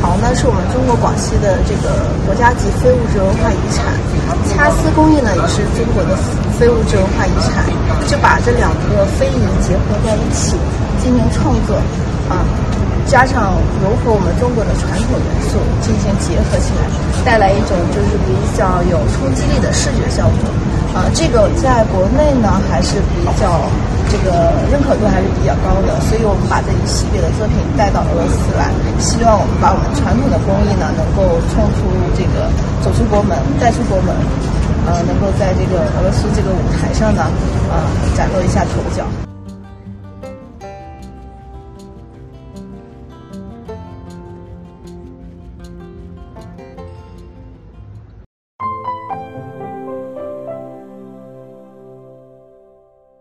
陶呢是我们中国广西的这个国家级非物质文化遗产，掐丝工艺呢也是中国的非物质文化遗产，就把这两个非遗结合在一起进行创作，啊，加上融合我们中国的传统元素进行结合起来，带来一种就是比较有冲击力的视觉效果，啊，这个在国内呢还是比较。呃认可度还是比较高的，所以我们把这一系列的作品带到俄罗斯来，希望我们把我们传统的工艺呢，能够冲出这个走出国门，带出国门，呃，能够在这个俄罗斯这个舞台上呢，呃，展露一下头角。